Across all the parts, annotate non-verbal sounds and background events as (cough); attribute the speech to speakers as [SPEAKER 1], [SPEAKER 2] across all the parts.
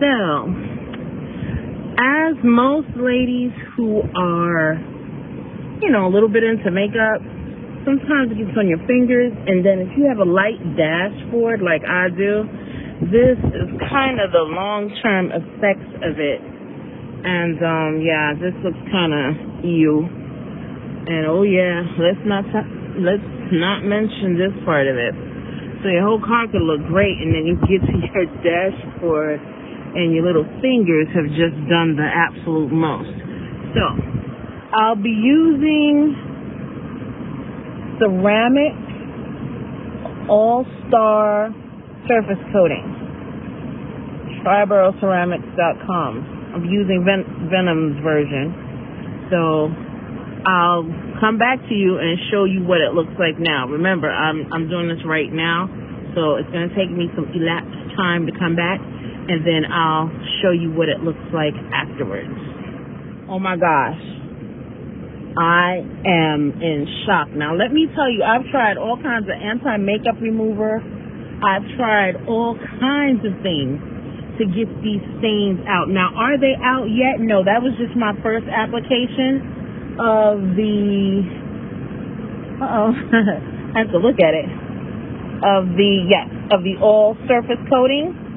[SPEAKER 1] So, as most ladies who are, you know, a little bit into makeup, sometimes it gets on your fingers, and then if you have a light dashboard like I do, this is kind of the long-term effects of it. And um yeah, this looks kind of you. And oh yeah, let's not let's not mention this part of it. So your whole car could look great, and then you get to your (laughs) dashboard, and your little fingers have just done the absolute most. So I'll be using ceramic all star surface coating. TriboCeramics.com. I'm using Ven- Venom's version. So I'll come back to you and show you what it looks like now. Remember, I'm I'm doing this right now, so it's going to take me some elapsed time to come back, and then I'll show you what it looks like afterwards. Oh my gosh. I am in shock. Now, let me tell you, I've tried all kinds of anti makeup remover. I've tried all kinds of things to get these stains out. Now, are they out yet? No, that was just my first application of the, oh, (laughs) I have to look at it, of the, yes, of the all surface coating.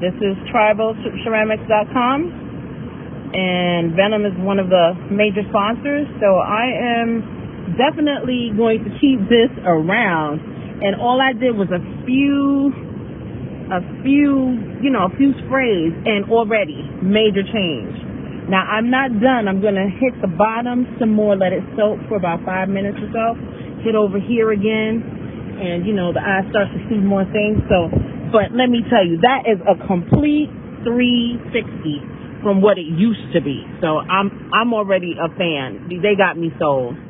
[SPEAKER 1] This is triboceramics.com and Venom is one of the major sponsors, so I am definitely going to keep this around. And all I did was a few, a few, you know, a few sprays, and already major change. Now I'm not done. I'm gonna hit the bottom some more, let it soak for about five minutes or so. Hit over here again, and you know the eye starts to see more things. So, but let me tell you, that is a complete 360 from what it used to be. So I'm I'm already a fan. They got me sold.